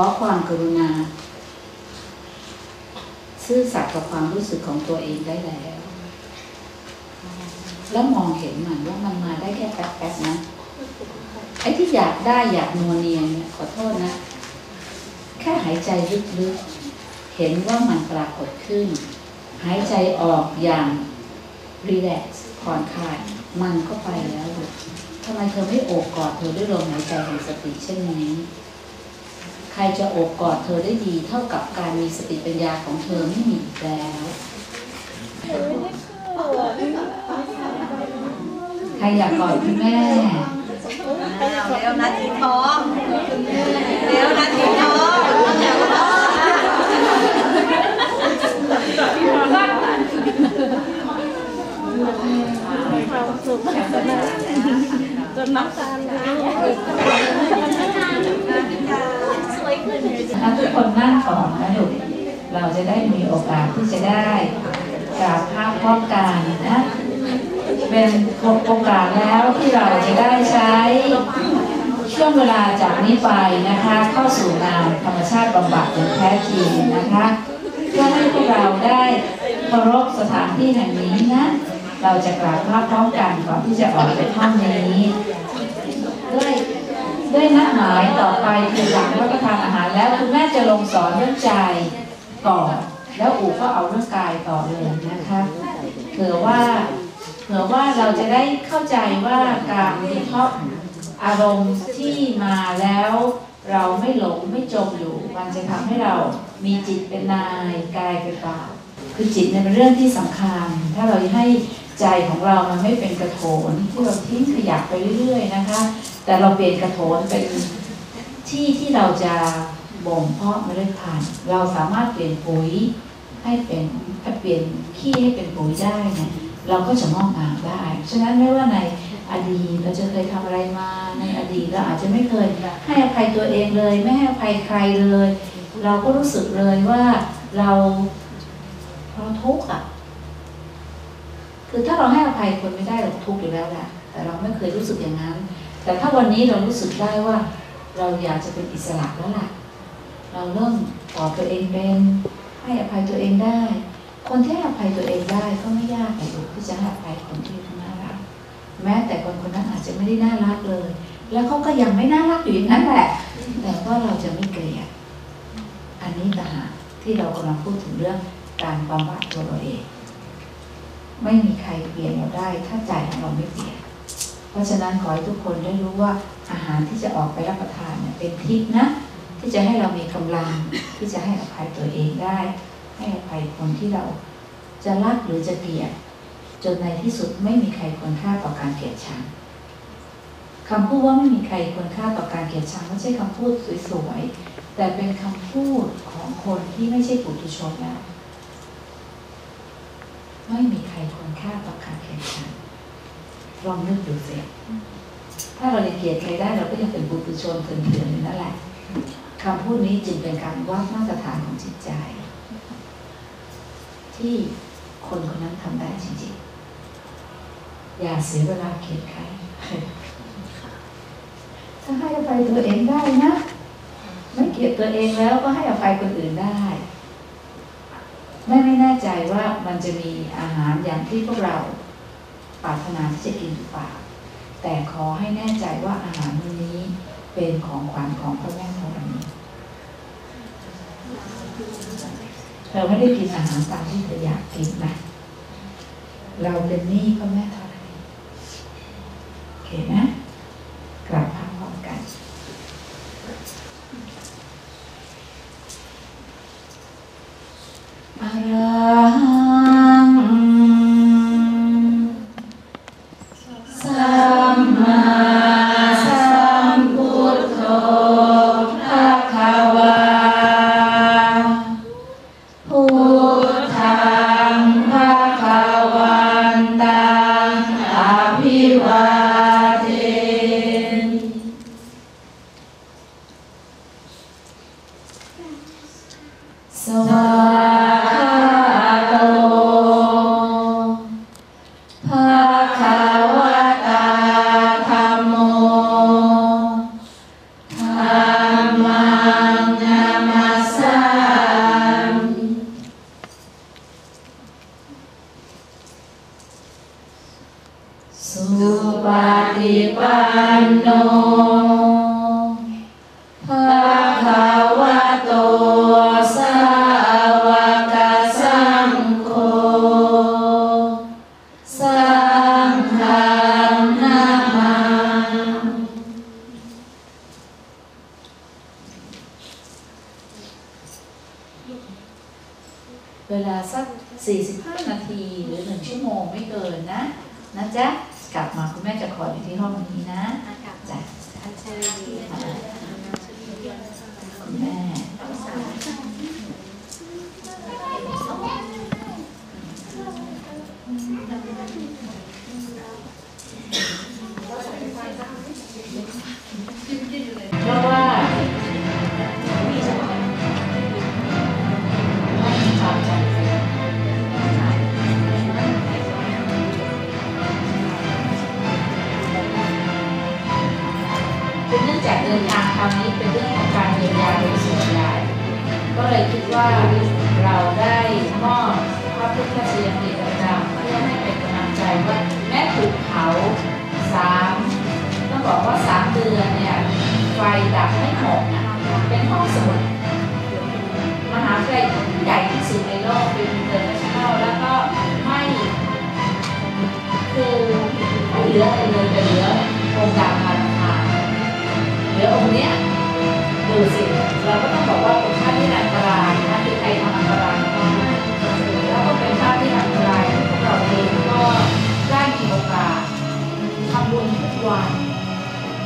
อความกรุณา ซื่อสัตย์กับความรู้สึกของตัวเองได้แล้ว แล้วมองเห็นมันว่ามันมาได้แค่แป๊บๆนะไอ้ที่อยากได้อยากนัวเนียเนี่ยขอโทษนะ แค่หายใจลึกๆเห็นว่ามันปรากฏขึ้น หายใจออกอย่างรีแลกซ์ผ่อนคลายมันก็ไปแล้วทำไมเธอไม่โอบกอดเธอด้วยลมหายใจแห่งสติเช่นนี้ ใครจะโอบกอดเธอได้ดี เท่ากับการมีสติปัญญาของเธอไม่มีแล้วใครอยากกอดคุณแม่เร็วนาทีทองเร็วนาทีทอง ความสุขจนน้ำตาไหล ถ้าทุกคนนั่งก่อนนะลูกเราจะได้มีโอกาส ที่จะได้กราบภาพพร้อมกันนะเป็นโอกาสแล้วที่เราจะได้ใช้ช่วงเวลาจากนี้ไปนะคะ เข้าสู่งานธรรมชาติบำบัดอย่างแท้จริงนะคะเพื่อให้พวกเราได้เคารพสถานที่แห่งนี้นะ เราจะกราบภาพพร้อมกันก่อนที่จะออกจากห้องนี้ด้วยด้วยนัดหมายต่อไปคือหลังรับประทานอาหารแล้วคุณแม่จะลงสอนเรื่องใจก่อน แล้วอูก็เอาเรื่องกายต่อเลยนะคะเผื่อว่าเผื่อว่าเราจะได้เข้าใจว่าการวิเคราะห์อารมณ์ที่มาแล้วเราไม่หลงไม่จมอยู่ มันจะทำให้เรามีจิตเป็นนายกายเป็นบ่าวคือจิตเนี่ยเป็นเรื่องที่สำคัญ ถ้าเราให้ใจของเรามันไม่เป็นกระโถนที่เราทิ้งขยะไปเรื่อยๆนะคะ แต่เราเปลี่ยนกระโถนเป็นที่ที่เราจะบ่มเพาะเมล็ดพันธุ์เราสามารถเปลี่ยนปุ๋ย ให้เป็นให้เปลี่ยนขี้ให้เป็นปุ๋ยได้เนี่ยเราก็จะงอกงามได้ ฉะนั้นไม่ว่าในอดีตเราจะเคยทำอะไรมาในอดีตเราอาจจะไม่เคยให้อภัยตัวเองเลย ไม่ให้อภัยใครเลย เราก็รู้สึกเลยว่าเราเราทุกข์อะ คือถ้าเราให้อภัยคนไม่ได้เราทุกข์อยู่แล้วแหละแต่เราไม่เคยรู้สึกอย่างนั้น แต่ถ้าวันนี้เรารู้สึกได้ว่า เราอยากจะเป็นอิสระแล้วล่ะ เราเริ่มตอตัวเองเป็น ให้อภัยตัวเองได้ คนที่ให้อภัยตัวเองได้ก็ไม่ยากเลยลูกที่จะให้อภัยคนที่น่ารัก แม้แต่คนคนนั้นอาจจะไม่ได้น่ารักเลย แล้วเขาก็ยังไม่น่ารักอยู่อย่างนั้นแหละ แต่ว่าเราจะไม่เกลียด อันนี้ต่างหากที่เรากำลังพูดถึงเรื่องการบำบัดตัวเราเอง ไม่มีใครเปลี่ยนเราได้ ถ้าใจของเราไม่เปลี่ยน เพราะฉะนั้นขอให้ทุกคนได้รู้ว่าอาหารที่จะออกไปรับประทานเนี่ยเป็นทิพนะ ที่จะให้เรามีกำลังที่จะให้อภัยตัวเองได้ ให้อภัยคนที่เราจะรักหรือจะเกลียดจนในที่สุดไม่มีใครควรค่าต่อการเกลียดชังคำพูดว่าไม่มีใครควรค่าต่อการเกลียดชังไม่ใช่คำพูดสวยๆแต่เป็นคำพูดของคนที่ไม่ใช่ปุถุชนแล้วไม่มีใครควรค่าต่อการเกลียดชังลองนึกดูสิถ้าเราเกลียดใครได้เราก็ยังเป็นบุตุชนเถื่อนๆนั่นแหละ คำพูดนี้จึงเป็นการวัดมาตรฐานของจิตใจ ที่คนคนนั้นทำได้จริงๆ อย่าเสียเวลาเกลียดใครถ้าให้อภัยตัวเองได้นะ ไม่เกลียดตัวเองแล้วก็ให้อภัยคนอื่นได้แม่ไม่แน่ใจว่ามันจะมีอาหารอย่างที่พวกเราปรารถนาที่จะกินหรือเปล่า แต่ขอให้แน่ใจว่าอาหารมื้อนี้เป็นของขวัญของพระแม่ธรณี เธอไม่ได้กินอาหารตามที่เธออยากกินนะเราเป็นหนี้พระแม่ธรณีโอเคนะกลับพักพร้อมกันอะระหังสัมมาสัมพุทโธ สัก 45 นาทีหรือ 1 ชั่วโมงไม่เกินนะนะจ๊ะกลับมาคุณแม่จะขออยู่ที่ห้องนี้นะจ้ะคุณแม่ ร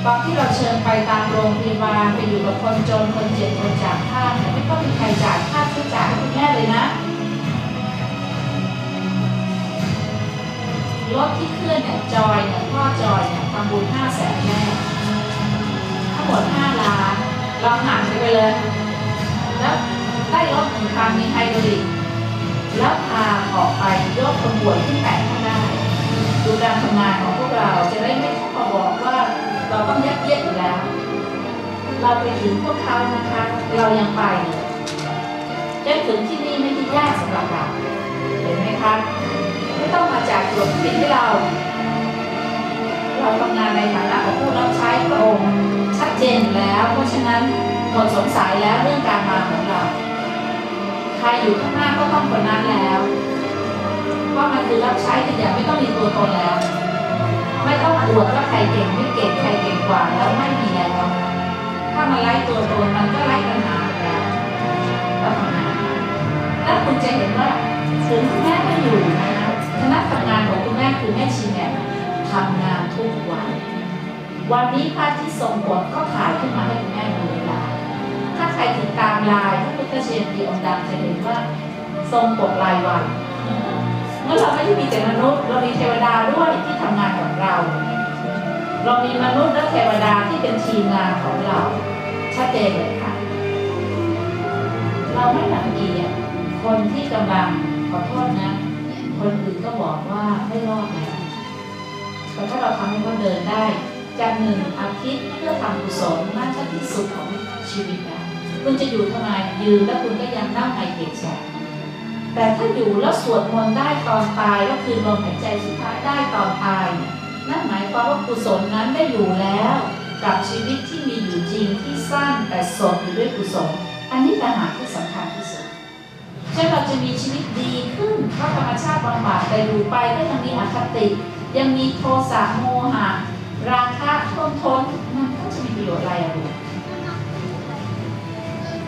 ตอนที่เราเชิญไปตามโรงพยาบาลไปอยู่กับคนจนคนเจ็บคนจากภาพเนี่ยไม่ต้องมีใครจ่ายค่าใช้จ่ายคุณแม่เลยนะรถที่เคลื่อนเนี่ยจอยเนี่ยพ่อจอยเนี่ยทำบุญห้าแสนแม่ทั้งหมดห้าล้านเราหันไปเลย แล้วได้รถหนึ่งคันมีไฮดรอลิกแล้วพาออกไปยกคนป่วยขึ้นแปดข้างได้ดูการทำงานของพวกเราจะได้ไม่ต้องมาบอกว่า เราต้องยัดเยียดอยู่แล้ว เราไปถึงพวกเขานะคะ เรายังไปจนถึงที่นี่ไม่ได้ยากสำหรับเราเห็นไหมคะไม่ต้องมาจากหลวงพินให้เรา เราทำงานในฐานะของผู้รับใช้พระองค์ชัดเจนแล้ว เพราะฉะนั้นหมดสงสัยแล้วเรื่องการมาของเราใครอยู่ข้างหน้าก็ต้องคนนั้นแล้วเพราะมันคือรับใช้กันอย่างไม่ต้องมีตัวตนแล้ว ไม่ต้องอวดว่าใครเก่งไม่เก่งใครเก่งกว่าแล้วไม่มีแล้ว ถ้ามันไล่ตัวตนมันก็ไล่ปัญหาแล้วก็ทำงานแล้วคุณจะเห็นว่าถึงคุณแม่ไม่อยู่นะคะคณะทำงานของคุณแม่คือแม่ชีแหม่มทำงานทุกวัน วันนี้พระที่ทรงผลก็ถ่ายขึ้นมาให้คุณแม่ดูในไลน์ถ้าใครติดตามไลน์พระพุทธเชียนดีองค์ดจะเห็นว่าทรงกดรายวัน มื่อเราไม่ได้มีแต่มนุษย์ เรามีเทวดาด้วยที่ทำงานกับเรา เรามีมนุษย์และเทวดาที่เป็นทีมงานของเราชัดเจนเลยค่ะ เราไม่หนังเกียจคนที่กำลังขอโทษนะ คนอื่นก็บอกว่าไม่รอดแล้วแต่ถ้าเราทำให้เขาเดินได้จากหนึ่งอาทิตย์เพื่อทำกุศลน่าจะที่สุดของชีวิตแล้วคุณจะอยู่ทำไมยืนแล้วคุณก็ยังนั่งในเกียรแฉ แต่ถ้าอยู่แล้วสวดมนต์ได้ตอนตายก็คือลมหายใจสุดท้ายได้ตอนตายเนี่ยนั่นหมายความว่ากุศลนั้นได้อยู่แล้ว กับชีวิตที่มีอยู่จริงที่สั้นแต่สดอยู่ด้วยกุศล อันนี้ต่างหากที่สำคัญที่สุดเช่นเราจะมีชีวิตดีขึ้นเพราะธรรมชาติบำบัดแต่อยู่ไปก็ยังมีอคติ ยังมีโทสะโมหะ ราคะท่วมทนมันก็จะมีประโยชน์อะไรอะลูก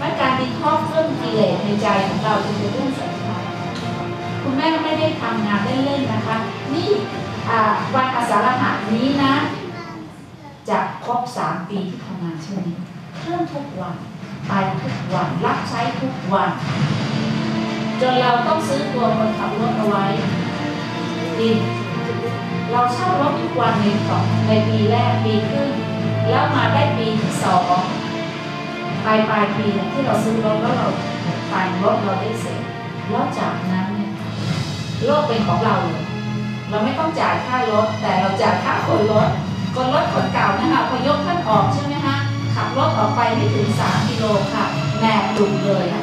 ว่าการดีท็อกซ์เรื่องกิเลสในใจของเราจะเป็นเรื่องสำ คุณแม่ไม่ได้ทำงานเล่นๆนะคะ นี่วันอาสาฬหะนี้นะจะครบสามปีที่ทำงานช่วงนี้เครื่องทุกวันไปทุกวันรับใช้ทุกวัน จนเราต้องซื้อตัวคนขับรถเอาไว้จริงเราเช่ารถทุกวันในสองในปีแรกปีครึ่งแล้วมาได้ปีที่สองปลายปลายปีที่เราซื้อรถแล้วเราแต่งรถเราได้เสร็จแล้วจากนั้น โลกเป็นของเราเลยเราไม่ต้องจ่ายค่ารถ แต่เราจ่ายค่าคนรถคนรถคนเก่านะคะพอยกท่านออกใช่ไหมคะขับรถออกไปไม่ถึงสามกิโลค่ะแหนบดุเลยอะ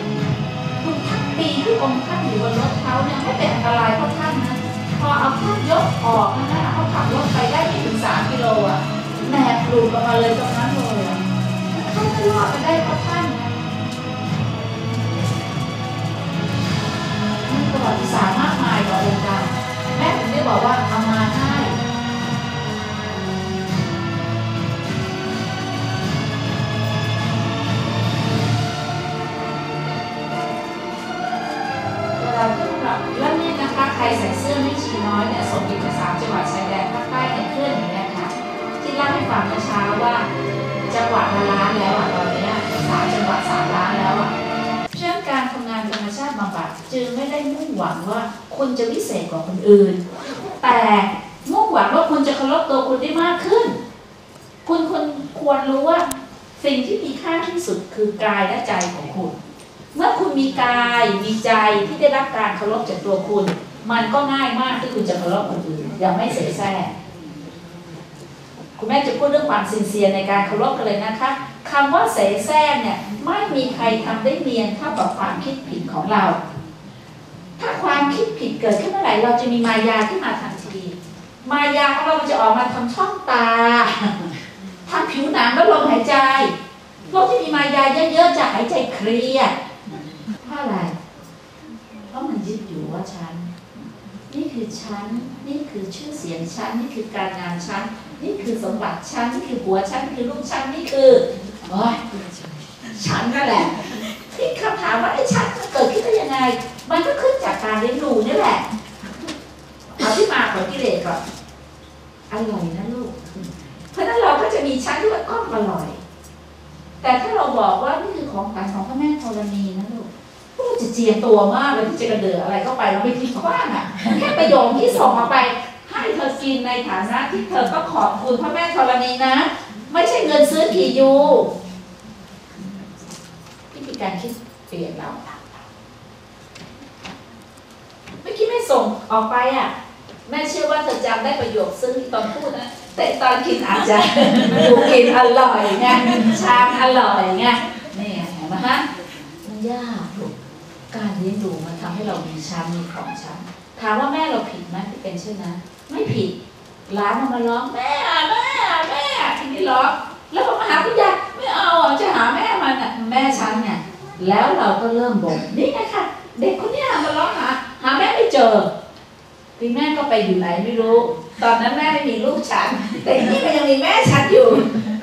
คุณทั้งปีที่องค์ท่านอยู่บนรถเขาเนี่ยไม่เป็นอันตรายเพราะท่านนะพอเอาท่านยกออกนะคะเขาขับรถไปได้หลุดออกมาเลยตรงนั้นเลยอะเขาไม่รอดมาได้เพราะท่าน ประวัติศาสตร์มากมายกว่าองค์การแม่ถึงได้บอกว่าเอามาให้เวลาที่เราแล้วเนี่ยนะคะใครใส่เสื้อไม่ชีน้อยเนี่ยส่งบินมาสามจังหวัดชายแดนภาคใต้เนี่ยเคลื่อนอย่างเงี้ค่ะที่เล่าให้ฟังเมื่อเช้าว่า จังหวัดละล้านแล้วอะตอนนี้สามจังหวัดสามล้านแล้วอะ จึงไม่ได้มุ่งหวังว่าคุณจะวิเศษกว่าคนอื่น แต่มุ่งหวังว่าคุณจะเคารพตัวคุณได้มากขึ้น คุณคุณควรรู้ว่าสิ่งที่มีค่าที่สุดคือกายและใจของคุณ เมื่อคุณมีกายมีใจที่ได้รับการเคารพจากตัวคุณ มันก็ง่ายมากที่คุณจะเคารพคนอื่นอย่างไม่เสแทรกคุณแม่จะพูดเรื่องความสินเซียในการเคารพกันเลยนะคะคำว่าเสแสร้งเนี่ยไม่มีใครทำได้เนียนเท่ากับความคิดผิดของเรา ถ้าความคิดผิดเกิดขึ้นเมื่อไหร่เราจะมีมายาขึ้นมาทันที มายาของเราจะออกมาทำช่องตาทำผิวหนังและลมหายใจพวกที่มีมายาเยอะๆจะหายใจเครียดเพราะอะไร เพราะมันยึดอยู่ว่าฉัน นี่คือฉัน นี่คือชื่อเสียงฉัน นี่คือการงานฉัน นี่คือสมบัติฉัน นี่คือหัวฉัน นี่คือลูกฉัน นี่คือโอ้ยฉันนั่นแหละ คำถามว่าไอ้ฉันมันเกิดขึ้นได้ยังไง มันก็ขึ้นจากการเลี้ยงดูนี่แหละเอาที่มาของกิเลสก่อนอร่อยนะลูก เพราะนั้นเราก็จะมีชั้นที่ว่าก้อมอร่อย แต่ถ้าเราบอกว่านี่คือของขวัญของพระแม่ธรณีนะลูกพวกจะเจียมตัวมากเลยที่จะกระเดืออะไรเข้าไปเราไม่ทิ้งขว้างอะแค่ประโยคที่ส่งมาไป ให้เธอกินในฐานะที่เธอก็ขอบคุณพระแม่ธรณีนะ ไม่ใช่เงินซื้อกี่ยู การคิดเปลี่ยนเราเมื่อกี้แม่ส่งออกไปอะ แม่เชื่อว่าเธอจำได้ประโยคซึ่งตอนพูดนะแต่ตอนกินอาจจะดูกินอร่อยไงชามอร่อยไงนี่เห็นไหมฮะมันยากลูกการเลี้ยงดูมันทำให้เรามีชั้นมีของชั้นถามว่าแม่เราผิดไหมที่เป็นเช่นนั้นไม่ผิดร้านมันมาร้องแม่แม่แม่ทีนี้ร้องแล้วพอมาหาคุณยายไม่เอาจะหาแม่มันอะแม่ฉันไง แล้วเราก็เริ่มบ่นนี่ไงค่ะเด็กคนนี้มาร้องหาหาแม่ไม่เจอพี่แม่ก็ไปอยู่ไหนไม่รู้ ตอนนั้นแม่ไม่มีลูกฉัน แต่นี่มันยังมีแม่ฉันอยู่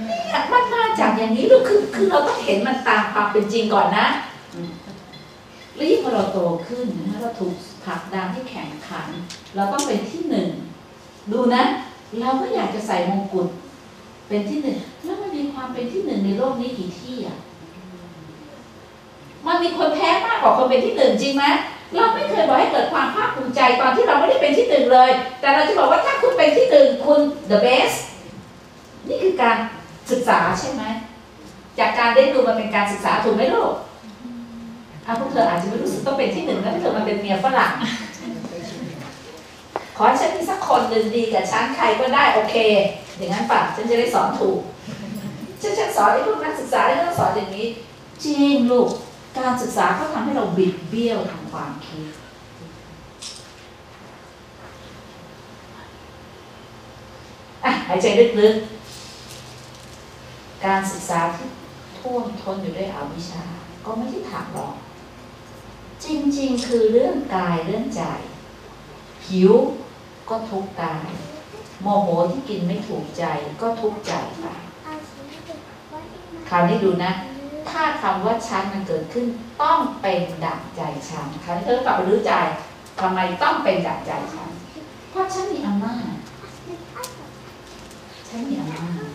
นี่มันมาจากอย่างนี้ลูกคือคือเราต้องเห็นมันตามความเป็นจริงก่อนนะแล้วยิ่งพอเราโตขึ้นนะเราถูกผลักดันให้แข่งขัน เราต้องเป็นที่หนึ่งดูนะ เราก็อยากจะใส่มงกุฎเป็นที่หนึ่งแล้วมันมีความเป็นที่หนึ่งในโลกนี้กี่ที่อะ มันมีคนแพ้มากกว่าคนเป็นที่หนึ่งจริงไหมเราไม่เคยบอกให้เกิดความภาคภูมิใจตอนที่เราไม่ได้เป็นที่หนึ่งเลย แต่เราจะบอกว่าถ้าคุณเป็นที่หนึ่งคุณ the best นี่คือการศึกษาใช่ไหมจากการได้ดูมันเป็นการศึกษาถูกไหมลูกอะพวกเธออาจจะไม่รู้สึกต้องเป็นที่หนึ่งแล้วเธอมาเป็นเมียฝรั่งขอให้ฉันมีสักคนหนึ่งดีกับฉันใครก็ได้โอเค อย่างนั้นป่ะฉันจะได้สอนถูกฉันฉันสอนไอ้พวกนักศึกษาที่ต้องสอนอย่างนี้ จริงลูก การศึกษาเขาทำให้เราบิดเบี้ยวทางความคิดอะหายใจลึกๆ การศึกษาที่ท่วมท้นอยู่ด้วยอวิชชา ก็ไม่ได้ถามหรอก จริงๆ คือเรื่องกายเรื่องใจ หิวก็ทุกกาย โมโหที่กินไม่ถูกใจก็ทุกใจไปคราวนี้ดูนะ ถ้าคำว่าฉันมันเกิดขึ้น ต้องเป็นดั่งใจฉันคราวนี้เธอกลับไปรู้ใจทำไมต้องเป็นดั่งใจฉันเพราะฉันมีอำนาจฉันมีอำนาจ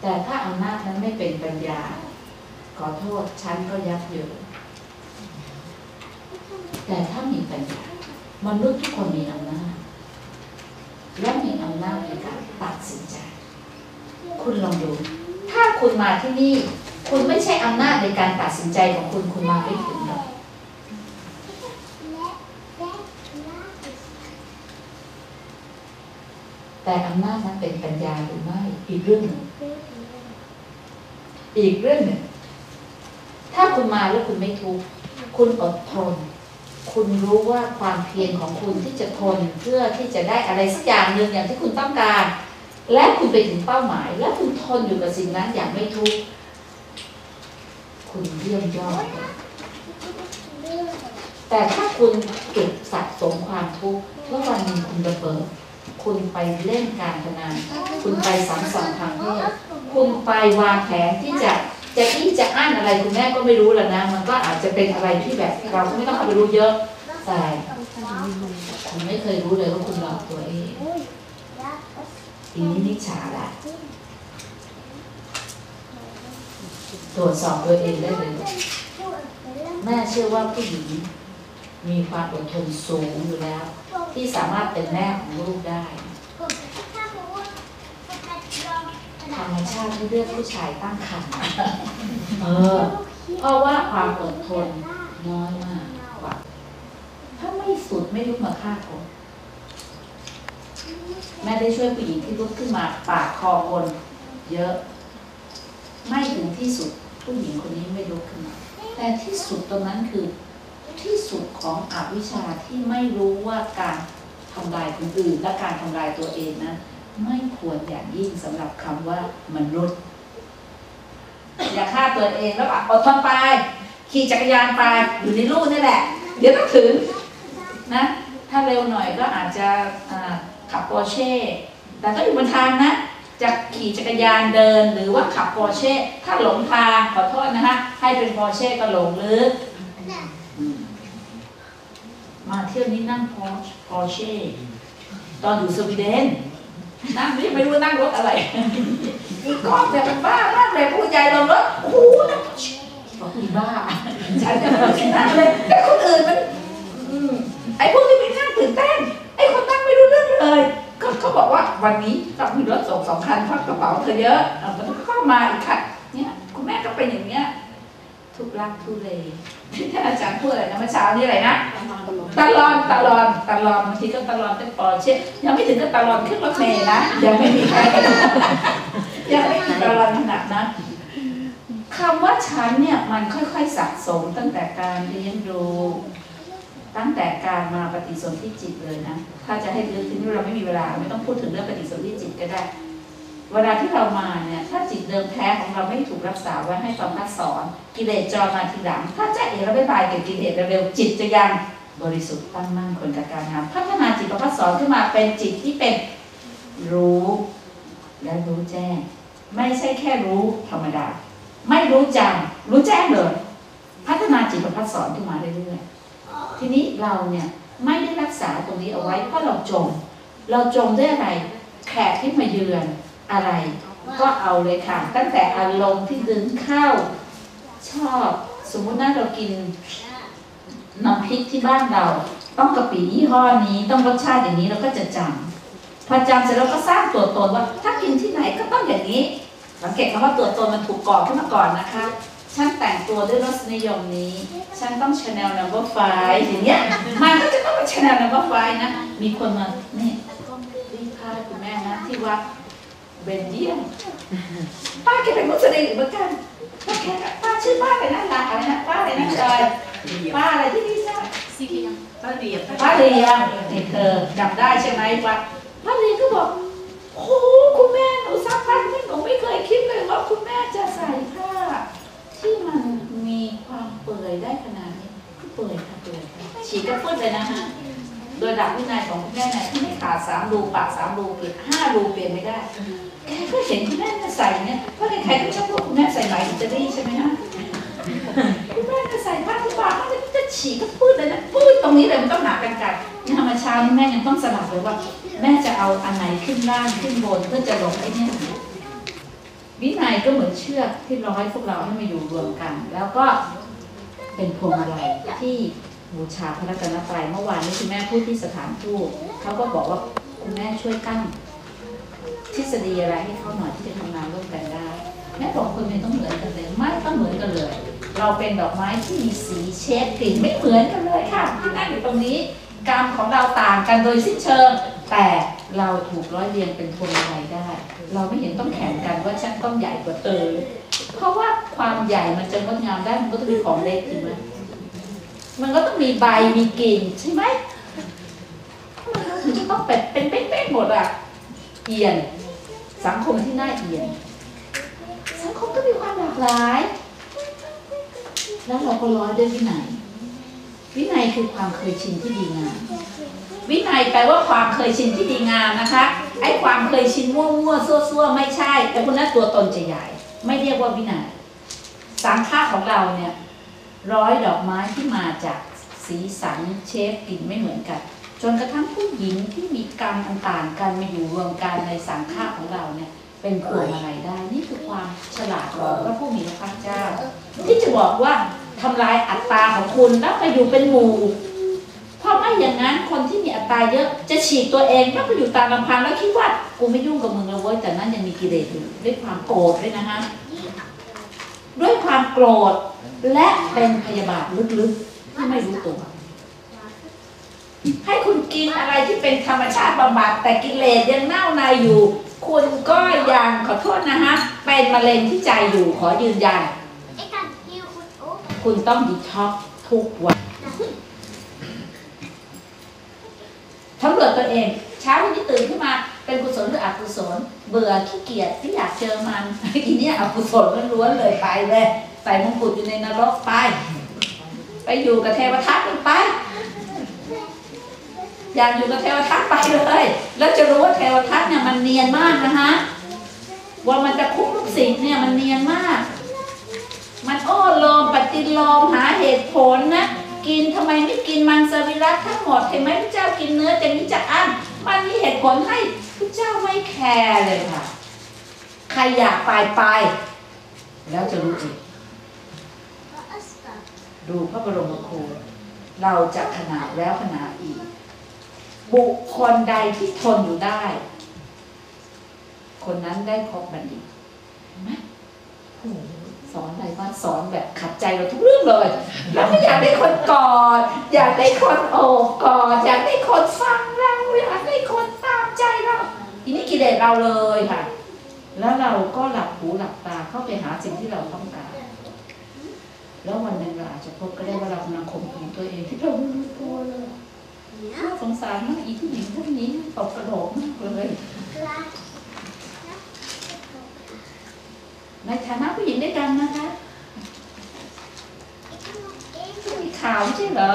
แต่ถ้าอำนาจนั้นไม่เป็นปัญญา ขอโทษฉันก็ยับเยินแต่ถ้ามีปัญญามนุษย์ทุกคนมีอำนาจและมีอำนาจในการตัดสินใจ คุณลองดู ถ้าคุณมาที่นี่ คุณไม่ใช่อำนาจในการตัดสินใจของคุณคุณมาไม่ถึงหรอกแต่อำนาจนั้นเป็นปัญญาหรือไม่อีกเรื่องหนึ่งอีกเรื่องหนึ่งถ้าคุณมาแล้วคุณไม่ทุกข์คุณอดทน คุณรู้ว่าความเพียรของคุณที่จะทนเพื่อที่จะได้อะไรสักอย่างหนึ่งอย่างที่คุณต้องการ และคุณไปถึงเป้าหมาย และคุณทนอยู่กับสิ่งนั้นอย่างไม่ทุกข์ คุณเยี่ยมยอด แต่ถ้าคุณเก็บสะสมความทุกข์แล้ววันหนึ่งคุณระเบิด คุณไปเล่นการพนัน คุณไปสังสรรค์ทางเพศคุณไปวางแผนที่จะจะอี้จะอ้านอะไรคุณแม่ก็ไม่รู้แล้วนะ มันก็อาจจะเป็นอะไรที่แบบเราก็ไม่ต้องเอาไปรู้เยอะ แต่คุณไม่เคยรู้เลยว่าคุณหลอกตัวเองทีนี้นิจฉาละ ตรวจสอบตัวเองได้เลย แม่เชื่อว่าผู้หญิงมีความอดทนสูงอยู่แล้ว ที่สามารถเป็นแม่ของลูกได้ธรรมชาติที่เลือกผู้ชายตั้งครรภ์เออเพราะว่าความอดทนน้อยมากกว่าถ้าไม่สุดไม่ลุกมาฆ่าคนแม่ได้ช่วยผู้หญิงที่ลุกขึ้นมาปาดคอคนเยอะ ไม่ถึงที่สุดผู้หญิงคนนี้ไม่ลุกขึ้นมา แต่ที่สุดตรงนั้นคือที่สุดของอวิชชาที่ไม่รู้ว่าการทำลายคนอื่น และการทำลายตัวเองนั้นไม่ควรอย่างยิ่งสำหรับคำว่ามนุษย์ อย่าฆ่าตัวเองแล้วแบบอดทนไป ขี่จักรยานไปอยู่ในลู่นี่แหละ เดี๋ยวต้องถึงนะถ้าเร็วหน่อยก็อาจจะขับปอร์เช่แต่ก็อยู่บนทางนะ จะขี่จักรยานเดินหรือว่าขับปอร์เช่ถ้าหลงทางขอโทษนะฮะให้เป็นปอร์เช่ก็หลงลึกมาเที่ยวนี้นั่งปอร์เช่ตอนอยู่สวีเดนนั่งนี่ไม่รู้นั่งรถอะไรอีกก้อนแบบมันบ้ามากเลยผู้ใหญ่ลงรถโอ้โหนั่งบอกอีบ้าฉันจะไม่ได้นั่งเลยแต่คนอื่นมันไอ้พวกที่ไม่นั่งตื่นเต้นไอ้คนนั่งไม่รู้เรื่องเลย ก็เขาบอกว่าวันนี้ต้องมีรถส่งสองคันเพราะกระเป๋าเธอเยอะเอามันก็เข้ามาอีกค่ะเนี่ยคุณแม่ก็เป็นอย่างเงี้ยทุกลักทุเลที่ท่านอาจารย์พูดอะไรนะเมื่อเช้านี้อะไรนะตลอนตลอนตลอนบางทีก็ตลอนเป็นปอร์เช่ยังไม่ถึงกับตลอนขึ้นรถเมล์นะยังไม่มีใครยังไม่มีตลอนขนาดนั้นคำว่าฉันเนี่ยมันค่อยๆสะสมตั้งแต่การเลี้ยงดู ตั้งแต่การมาปฏิสนธิจิตเลยนะถ้าจะให้ลึกทีนี้เราไม่มีเวลาไม่ต้องพูดถึงเรื่องปฏิสนธิจิตก็ได้ เวลาที่เรามาเนี่ยถ้าจิตเดิมแท้ของเราไม่ถูกรักษาไว้ให้ฟังพัดสอน กิเลสจอมาทีหลัง ถ้าจะเอ๋เราไม่บายเกับกิเลสเร็วๆจิตจะยังบริสุทธิ์ตั้งมั่นคนกับการงานพัฒนาจิตประพัดสอนขึ้นมาเป็นจิตที่เป็นรู้และรู้แจ้ง ไม่ใช่แค่รู้ธรรมดา ไม่รู้จำรู้แจ้งเลย พัฒนาจิตประพัดสอนขึ้นมาเรื่อยๆ ทีนี้เราเนี่ยไม่ได้รักษาตรงนี้เอาไว้เพราะเราจม เราจมด้วยอะไร แขกที่มาเยือนอะไร ก็เอาเลยค่ะ ตั้งแต่อารมณ์ที่ดึงเข้าชอบ สมมุติว่าเรากินน้ำพริกที่บ้านเรา ต้องกะปิยี่ห้อนี้ต้องรสชาติอย่างนี้เราก็จะจำพอจำเสร็จแล้วก็สร้างตัวตนว่า ถ้ากินที่ไหนก็ต้องอย่างนี้สังเกตคำว่าตัวตนมันถูกก่อขึ้นมาก่อนนะคะ ฉันแต่งตัวด้วยรสนิยมนี้ ฉันต้อง Chanel number five อย่างเงี้ยมันก็จะต้องเป็น Chanel number five นะ มีคนมาเนี่ยรีบพาคุณแม่นะที่วัดเบนเยียมป้าแกเป็นมุสลิมเหมือนกันป้าแกป้าชื่อป้าอะไรนะลาอะไรนะป้าอะไรนะจอยป้าอะไรที่นี่จ้ะป้าเรียบป้าเรียงนี่เธอจำได้ใช่ไหมว่าป้าเรียงก็บอกโอ้โหคุณแม่หนูสักพักนี่หนูไม่เคยคิดเลยว่าคุณแม่จะใส่ผ้า ที่มันมีความเปื่อยได้ขนาดนี้เปื่อยค่ะเปื่อยค่ะฉีกก็พูดเลยนะฮะโดยดักวินัยของคุณแม่เนี่ยที่ไม่ขาดสามรูปากสามรูเปลี่ยนห้ารูเปลี่ยนไม่ได้แกก็เห็นคุณแม่ใส่เนี่ยเพราะใครๆก็ชอบพูดคุณแม่ใส่ไหมอิตาลีใช่ไหมฮะคุณแม่จะใส่ผ้าที่บางมันจะฉีกก็พูดเลยนะพูดตรงนี้เลยมันต้องหากันกันนี่ธรรมชาตินี่แม่ยังต้องสลับเลยว่า แม่จะเอาอันไหนขึ้นล่างขึ้นบนเพื่อจะลงไอ้นี่ วินัยก็เหมือนเชือกที่ร้อยพวกเราให้มาอยู่รวมกัน แล้วก็เป็นพวงมาลัยที่บูชาพระรัตนตรัยเมื่อวานนี้คุณแม่พูดที่สถานทูตเขาก็บอกว่าคุณแม่ช่วยตั้งทฤษฎีอะไรให้เขาหน่อยที่จะทำงานร่วมกันได้แม่บอกคนไม่ต้องเหมือนกันเลยไม่ต้องเหมือนกันเลย เราเป็นดอกไม้ที่มีสีเชฟกลิ่นไม่เหมือนกันเลยค่ะที่นั่งอยู่ตรงนี้ กรรมของเราต่างกันโดยสิ้นเชิง แต่เราถูกร้อยเรียงเป็นพวงมาลัยได้ เราไม่เห็นต้องแข่งกันว่าฉันต้องใหญ่กว่าเธอเพราะว่าความใหญ่มันจะงดงามได้มันก็ต้องมีของเล็กจริงไหมมันก็ต้องมีใบมีกิ่งใช่ไหมมันจะต้องเป็นเป็นเป๊ะๆหมดอะเอียน สังคมที่น่าเอียงสังคมก็มีความหลากหลาย แล้วเราก็ร้อยด้วยวินัย วินัยคือความเคยชินที่ดีงามวินัยแปลว่าความเคยชินที่ดีงามนะคะไอ้ความเคยชินมั่วมั่วซั่วซั่วไม่ใช่แต่คนนั้นตัวตนจะใหญ่ ไม่เรียกว่าวินัยสังฆะของเราเนี่ยร้อยดอกไม้ที่มาจากสีสันเชฟกลิ่นไม่เหมือนกัน จนกระทั่งผู้หญิงที่มีกรรมต่างๆกันมาอยู่รวมกันในสังฆะของเราเนี่ยเป็นพวงอะไรได้ นี่คือความฉลาดของพระผู้มีพระภาคเจ้า ที่จะบอกว่า ทำลายอัตตาของคุณแล้วไปอยู่เป็นหมู่เพราะไม่อย่างนั้นคนที่มีอัตราเยอะจะฉีกตัวเองแล้วไปอยู่ตามลำพังแล้วคิดว่ากูไม่ยุ่งกับมึงแล้วเว้ยแต่นั้นยังมีกิเลสอยู่ด้วยความโกรธด้วยนะฮะด้วยความโกรธและเป็นพยาบาทลึกๆที่ไม่รู้ตัวให้คุณกินอะไรที่เป็นธรรมชาติบำบัดแต่กิเลสยังเน่าในอยู่ คุณก็ยังขอโทษนะฮะเป็นมะเร็งที่ใจอยู่ขอยืนยัน คุณต้องดีท็อกทุกวันสำรวจตัวเอง เช้าวันนี้ตื่นขึ้นมาเป็นกุศลหรืออกุศล เบื่อขี้เกียจที่อยากเจอมันทีนี้อกุศลล้วนๆเลยไปเลยใส่มงกุฎอยู่ในนรกไป ไปอยู่กับเทวทัตไปอยากอยู่กับเทวทัตไปเลย แล้วจะรู้ว่าเทวทัตเนี่ยมันเนียนมากนะฮะว่ามันจะคุกลูกศิษย์เนี่ยมันเนียนมาก มันโอ้โลมปฏิโลมหาเหตุผลนะ กินทำไมไม่กินมังสวิรัตทั้งหมดเห็นไหมพระเจ้ากินเนื้อจะนี้จะอั้นมันมีเหตุผลให้พระเจ้าไม่แคร์เลยค่ะ ใครอยากไปไป แล้วจะรู้เองดูพระบรมโคศเราจะขนาดแล้วขนาดอีก บุคคลใดที่ทนอยู่ได้ คนนั้นได้พบบัณฑิตเห็นไหมโอ้ สอนอะไรบ้างสอนแบบขัดใจเราทุกเรื่องเลยเราไม่อยากได้คนกอดอยากได้คนโอบกอดอยากได้คนฟังเราอยากได้คนตามใจเราทีนี้กิเลสเราเลยค่ะ แล้วเราก็หลับหูหลับตาเข้าไปหาสิ่งที่เราต้องการแล้ววันหนึ่งเราอาจจะพบก็ได้ว่าเรากำลังข่มขืนตัวเองที่เราไม่รู้ตัวเลยน่าสงสารมากอีผู้หญิงท่านนี้ตกกระโดดมากเลย ในฐานะผู้หญิงด้วยกันนะคะ Ik kan nog één ก็มีข่าวใช่เหรอ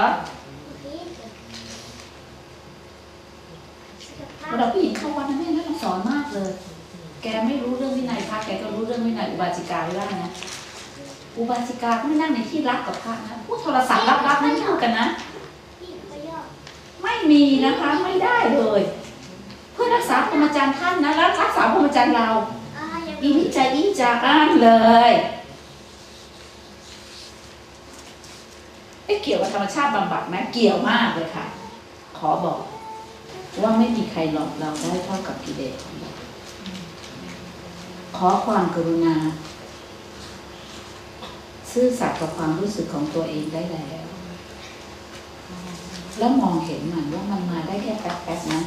เวลาผู้หญิงเข้าวัดนะแม่น่าสงสารมากเลย แกไม่รู้เรื่องวินัยพระแกก็รู้เรื่องวินัยอุบาสิกาไม่ได้นะอุบาสิกาก็ไม่นั่งในที่รับกับพระนะพูดโทรศัพท์รับๆนั่นพูดกันนะ ไม่มีนะคะไม่ได้เลย เพื่อรักษาพรหมจรรย์ท่านนะรักษาพรหมจรรย์เรา Ah, je อีนี่ใจอีจาอ้านเลยไม่เกี่ยวกับธรรมชาติบำบัดไหมเกี่ยวมากเลยค่ะ ขอบอก ว่าไม่มีใครหลอกเราได้เท่ากับกิเลสของเราขอความกรุณา ซื่อสัตย์กับความรู้สึกของตัวเองได้แล้ว แล้วมองเห็นมันว่ามันมาได้แค่แป๊บๆนะ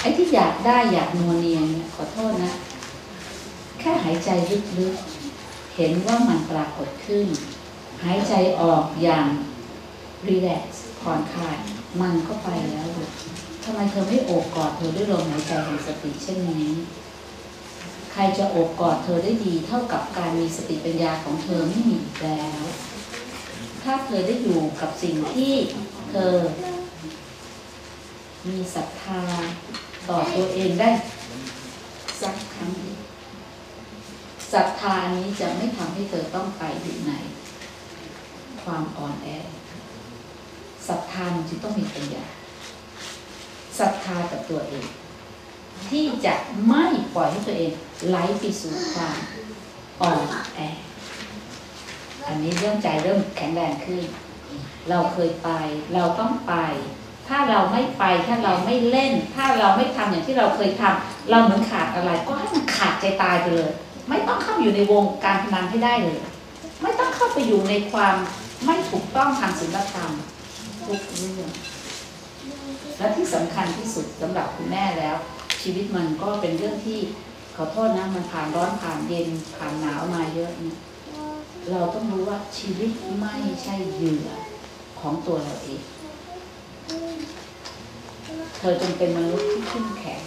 ไอ้ที่อยากได้อยากนัวเนียเนี่ยขอโทษนะ แค่หายใจลึกๆ เห็นว่ามันปรากฏขึ้น หายใจออกอย่างรีแลกซ์ผ่อนคลาย มันก็ไปแล้วลูกทำไมเธอไม่โอบกอดเธอด้วยลมหายใจแห่งสติเช่นนี้ ใครจะโอบกอดเธอได้ดี เท่ากับการมีสติปัญญาของเธอไม่มีแล้ว ถ้าเธอได้อยู่กับสิ่งที่เธอ มีศรัทธาต่อตัวเองได้ สักครั้งหนึ่ง ศรัทธานี้จะไม่ทำให้เธอต้องไปอยู่ใน ความอ่อนแอศรัทธาจึงต้องมีปัญญาศรัทธากับตัวเอง ที่จะไม่ปล่อยให้ตัวเองไหลไปสู่ความอ่อนแออันนี้เริ่มใจเริ่มแข็งแรงขึ้น เราเคยไป เราต้องไป ถ้าเราไม่ไปถ้าเราไม่เล่น ถ้าเราไม่ทำอย่างที่เราเคยทำเราเหมือนขาดอะไรก็ให้มันขาดใจตายไปเลย ไม่ต้องเข้าอยู่ในวงการพนันให้ได้เลย ไม่ต้องเข้าไปอยู่ในความไม่ถูกต้องทางศีลธรรมทุกเรื่องและที่สำคัญที่สุดสำหรับคุณแม่แล้ว ชีวิตมันก็เป็นเรื่องที่ขอโทษนะมันผ่านร้อนผ่านเย็นผ่านหนาวมาเยอะเนี่ยเราต้องรู้ว่าชีวิตไม่ใช่เหยื่อของตัวเราเอง เธอจงเป็นมนุษย์ที่เข้มแข็ง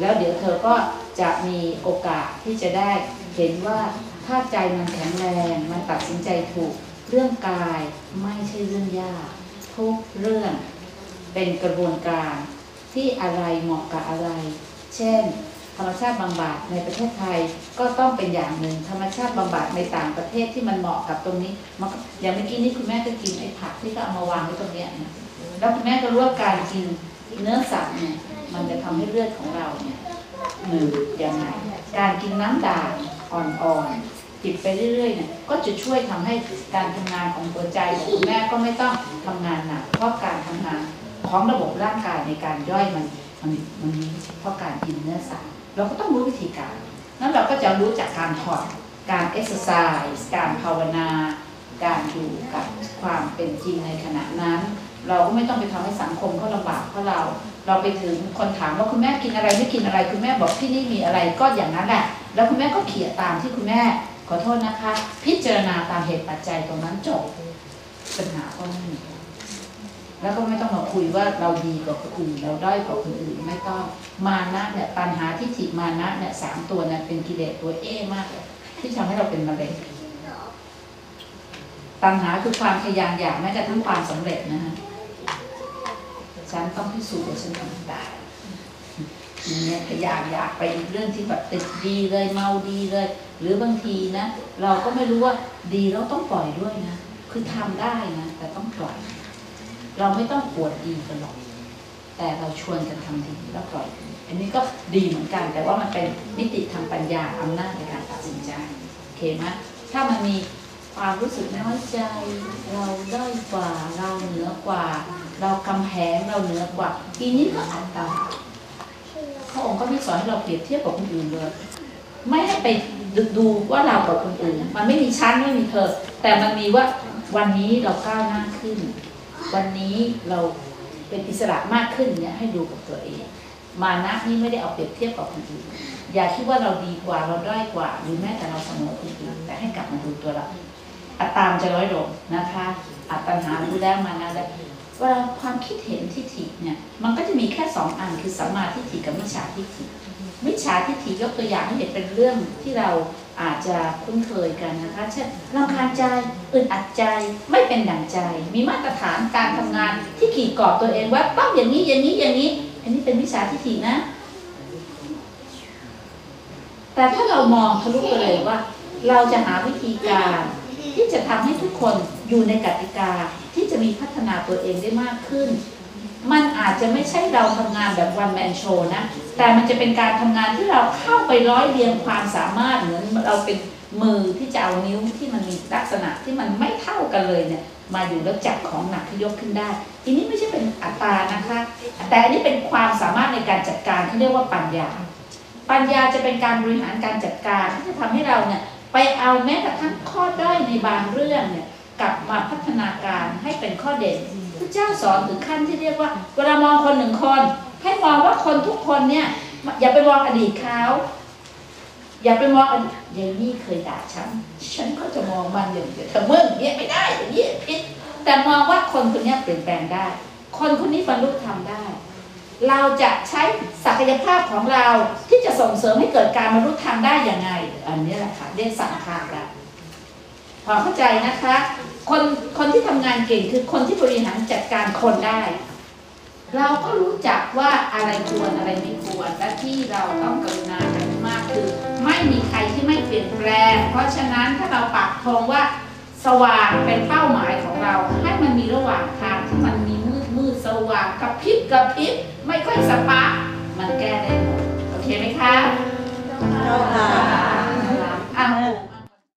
แล้วเดี๋ยวเธอก็ จะมีโอกาสที่จะได้เห็นว่าถ้าใจมันแข็งแรงมันตัดสินใจถูก เรื่องกายไม่ใช่เรื่องยาก ทุกเรื่องเป็นกระบวนการที่อะไรเหมาะกับอะไร เช่น ธรรมชาติบำบัดในประเทศไทยก็ต้องเป็นอย่างหนึ่ง ธรรมชาติบำบัดในต่างประเทศที่มันเหมาะกับตรงนี้มันอย่างเมื่อกี้นี้คุณแม่ก็กินไอ้ผักที่ก็เอามาวางไว้ตรงเนี้ยนะแล้วคุณแม่ก็รู้ว่าการกินเนื้อสัตว์เนี่ยมันจะทำให้เลือดของเราเนี่ย หนืดยังไงการกินน้ำด่างอ่อนๆจิบไปเรื่อยๆเนี่ยก็จะช่วยทำให้การทำงานของหัวใจของคุณแม่ก็ไม่ต้องทำงานหนักเพราะการทำงานของระบบร่างกายในการย่อยมันมันมันมีเพราะการกินเนื้อสัตว์เราก็ต้องรู้วิธีการนั้นเราก็จะรู้จากการถอดการเอ็กซ์ไซส์การภาวนา การอยู่กับความเป็นจริงในขณะนั้น เราก็ไม่ต้องไปทำให้สังคมเขาลำบากเพราะเรา เราไปถึงคนถามว่าคุณแม่กินอะไรไม่กินอะไร คุณแม่บอกที่นี่มีอะไรก็อย่างนั้นแหละ แล้วคุณแม่ก็เขียนตามที่คุณแม่ขอโทษนะคะ พิจารณาตามเหตุปัจจัยตรงนั้นจบปัญหาก็ไม่มีแล้วก็ไม่ต้องมาคุยว่าเราดีกว่าคนอื่นเราด้อยกว่าคนอื่นไม่ต้องมานะเนี่ยปัญหาที่ถิมานะเนี่ยสามตัวเนี่ยเป็นกิเลสตัวเอมากเลยที่ทำให้เราเป็นมะเร็งปัญหาคือความทะยานอยากแม้กระทั่งความสำเร็จนะฮะ ฉันต้องพิสูจน์ว่าฉันทำได้เนี้ยทะยานอยากไปอีกเรื่องที่แบบติดดีเลยเมาดีเลย หรือบางทีนะ เราก็ไม่รู้ว่าดีแล้วต้องปล่อยด้วยนะ คือทำได้นะแต่ต้องปล่อย เราไม่ต้องปวดดีกันหรอก แต่เราชวนกันทำดีแล้วปล่อย อันนี้ก็ดีเหมือนกัน แต่ว่ามันเป็นมิติทางปัญญาอำนาจในการตัดสินใจโอเคไหมถ้ามันมี ความรู้สึกน้อยใจเราด้อยกว่าเราเหนือกว่า เรากำแพงเราเหนือกว่าทีนี้ก็อัตตาพระองค์ก็ไม่สอนให้เราเปรียบเทียบกับคนอื่นเลยไม่ให้ไปดูว่าเรากับคนอื่น มันไม่มีชั้นไม่มีเธอ แต่มันมีว่าวันนี้เราก้าวหน้าขึ้น วันนี้เราเป็นอิสระมากขึ้นเนี่ยให้ดูกับตัวเอง มานะนี่ไม่ได้เอาเปรียบเทียบกับคนอื่นอย่าคิดว่าเราดีกว่าเราด้อยกว่า หรือแม้แต่เราเสมอคนอื่นแต่ให้กลับมาดูตัวเรา อัตตามจะน้อยลงนะคะอัตตัญหารู้แล้วมานะแล้วเวลาความคิดเห็นทิฏฐิเนี่ยมันก็จะมีแค่สองอันคือสัมมาทิฏฐิกับมิจฉาทิฏฐิมิจฉาทิฏฐิยกตัวอย่างให้เห็นเป็นเรื่องที่เราอาจจะคุ้นเคยกันนะคะเช่นรำคาญใจอึดอัดใจไม่เป็นดั่งใจ มีมาตรฐานการทำงานที่ขีดกรอบตัวเองว่าต้องอย่างนี้อย่างนี้อย่างนี้ อันนี้เป็นมิจฉาทิฏฐินะ แต่ถ้าเรามองทะลุไปเลยว่า เราจะหาวิธีการ ที่จะทำให้ทุกคนอยู่ในกติกาที่จะมีพัฒนาตัวเองได้มากขึ้น มันอาจจะไม่ใช่เราทำงานแบบวันแมนโชนะ แต่มันจะเป็นการทำงานที่เราเข้าไปร้อยเรียงความสามารถเหมือนเราเป็นมือที่จะเอานิ้วที่มันมีลักษณะที่มันไม่เท่ากันเลยเนี่ยมาอยู่แล้วจับของหนักที่ยกขึ้นได้ ทีนี้ไม่ใช่เป็นอัตรานะคะ แต่อันนี้เป็นความสามารถในการจัดการที่เรียกว่าปัญญา ปัญญาจะเป็นการบริหารการจัดการที่จะทำให้เราเนี่ย ไปเอาแม้กระทั่งข้อด้อยในบางเรื่องเนี่ยกลับมาพัฒนาการให้เป็นข้อเด่นพระเจ้าสอนถึงขั้นที่เรียกว่า เวลามองคนหนึ่งคน ให้มองว่าคนทุกคนเนี่ยอย่าไปมองอดีตเขาอย่าไปมองอดีตยายนี่เคยด่าฉัน ฉันก็จะมองมันอย่างเดียวเธอมึงเนี่ยไม่ได้อย่างนี้ผิดแต่มองว่าคนคนนี้เปลี่ยนแปลงได้ คนคนนี้บรรลุธรรมได้ เราจะใช้ศักยภาพของเราที่จะส่งเสริมให้เกิดการบรรลุธรรมได้อย่างไง อันนี้แหละค่ะเรียกสังขารละพอเข้าใจนะคะ คนคนที่ทำงานเก่งคือคนที่บริหารจัดการคนได้ เราก็รู้จักว่าอะไรควรอะไรไม่ควรและที่เราต้องกรุณากันมากคือ ไม่มีใครที่ไม่เปลี่ยนแปลง เพราะฉะนั้นถ้าเราปักธงว่าสว่างเป็นเป้าหมายของเราให้มันมีระหว่างทางที่มัน สว่างกระพริบกระพริบไม่ค่อยสปาร์คมันแก้ได้หมด โอเคไหมคะเจ้าค่ะอ้าว